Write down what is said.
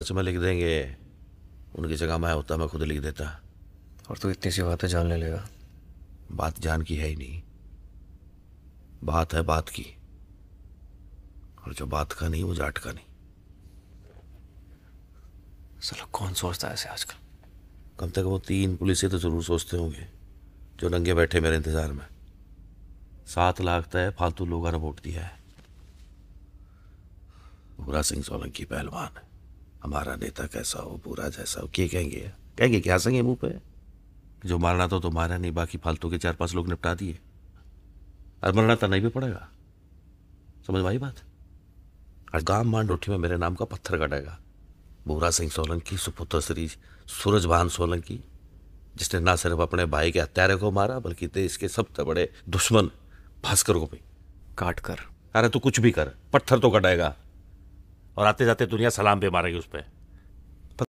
में लिख देंगे उनकी जगह मैं होता मैं खुद लिख देता। और तू इतनी सी बातें जान ले लेगा। बात जान की है ही नहीं। बात है बात की। और जो बात का नहीं वो जाट का नहीं। साला कौन सोचता है ऐसे आजकल? कम तक वो तीन पुलिस तो ज़रूर सोचते होंगे जो नंगे बैठे मेरे इंतज़ार में। सात लाख तय फालतू लोगों ने वोट दिया है। पूरा सिंह सोलंकी पहलवान है। हमारा नेता कैसा हो बुरा जैसा हो क्या कहेंगे? कहेंगे क्या संगे मुँह पे? जो मारना तो तो मारा नहीं बाकी फालतू के चार पाँच लोग निपटा दिए। और मरना तो नहीं भी पड़ेगा। समझ में आई बात? और गाँव मान रोटी में मेरे नाम का पत्थर कटेगा। भूरा सिंह सोलंकी सुपुत्र श्री सूरजभान सोलंकी जिसने ना सिर्फ़ अपने भाई के हत्यारे को मारा बल्कि देश के सबसे बड़े दुश्मन भास्कर को भी। काट कर। अरे तू कुछ भी कर पत्थर तो कटाएगा और आते जाते दुनिया सलाम पे मारेगी उस पर